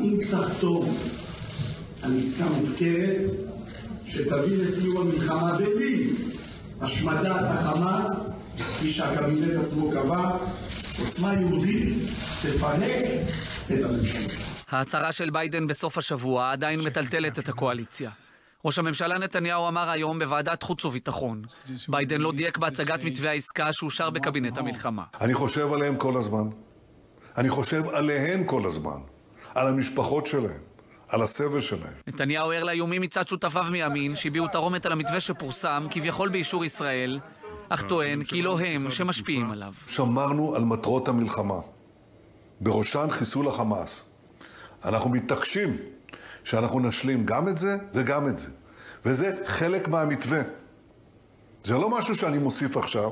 אם תחתום על עסקה מופקרת שתביא לסיום המלחמה בלי השמדת החמאס, כפי שהקבינט עצמו קבע, עוצמה יהודית תפרק את הממשלה. ההצהרה של ביידן בסוף השבוע עדיין מטלטלת את הקואליציה. ראש הממשלה נתניהו אמר היום בוועדת חוץ וביטחון, ביידן לא דייק בהצגת מתווה העסקה שאושר בקבינט המלחמה. אני חושב עליהם כל הזמן. אני חושב עליהן כל הזמן. על המשפחות שלהם. על הסבל שלהם. נתניהו ער לאיומים מצד שותפיו מימין, שהביעו תרעומת על המתווה שפורסם, כביכול באישור ישראל, אך טוען כי לא הם שמשפיעים עליו. שמרנו על מטרות המלחמה, בראשן חיסול החמאס. אנחנו מתעקשים שאנחנו נשלים גם את זה וגם את זה. וזה חלק מהמתווה. זה לא משהו שאני מוסיף עכשיו,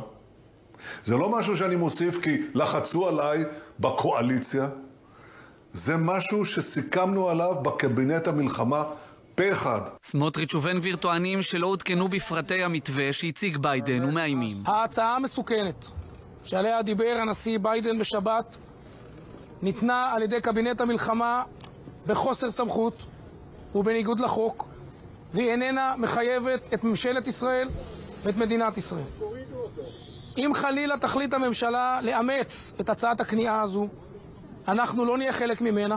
זה לא משהו שאני מוסיף כי לחצו עליי בקואליציה, זה משהו שסיכמנו עליו בקבינט המלחמה פה אחד. סמוטריץ' ובן גביר טוענים שלא עודכנו בפרטי המתווה שהציג ביידן ומאיימים. ההצעה המסוכנת שעליה דיבר הנשיא ביידן בשבת ניתנה על ידי קבינט המלחמה בחוסר סמכות ובניגוד לחוק, והיא איננה מחייבת את ממשלת ישראל ואת מדינת ישראל. אם חלילה תחליט הממשלה לאמץ את הצעת הכניעה הזו, אנחנו לא נהיה חלק ממנה,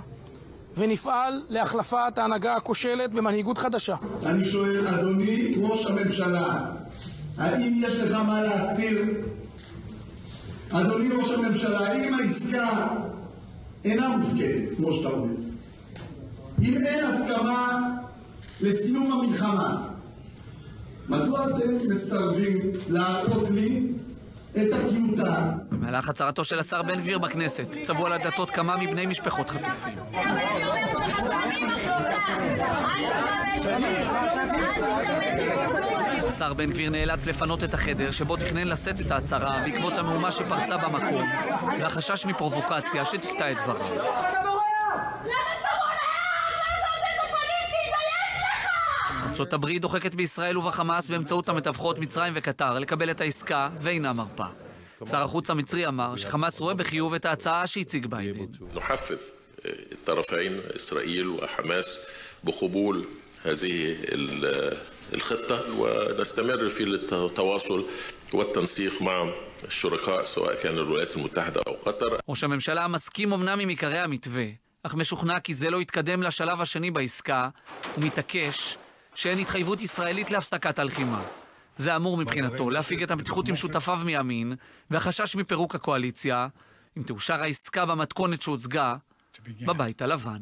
ונפעל להחלפת ההנהגה הכושלת במנהיגות חדשה. אני שואל, אדוני ראש הממשלה, האם יש לך מה להסתיר? אדוני ראש הממשלה, האם העסקה אינה מופקדת, כמו שאתה אומר? אם אין הסכמה לסיום המלחמה, מדוע אתם מסרבים להראות לי את הטיוטה? במהלך הצהרתו של השר בן גביר בכנסת, צבעו על הדלתות כמה מבני משפחות חטופים. השר בן גביר נאלץ לפנות את החדר שבו תכנן לשאת את ההצהרה בעקבות המהומה שפרצה במקום והחשש מפרובוקציה שתקטע את דבריו. ארצות הברית דוחקת בישראל ובחמאס באמצעות המתווכות מצרים וקטר לקבל את העסקה ואינה מרפה. שר החוץ המצרי אמר שחמאס רואה בחיוב את ההצעה שהציג ביידן. نحفز الطرفين إسرائيل وحماس بقبول هذه ال- الخطة ونستمر في التواصل والتنسيق مع الشركاء سواء كان الولايات المتحدة أو قطر ראש הממשלה מסכים אמנם עם עיקרי המתווה, אך משוכנע כי זה לא יתקדם לשלב השני בעסקה, ומתעקש שאין התחייבות ישראלית להפסקת הלחימה. זה אמור מבחינתו להפיג את המתיחות עם שותפיו מימין, והחשש מפירוק הקואליציה, אם תאושר העסקה במתכונת שהוצגה, בבית הלבן.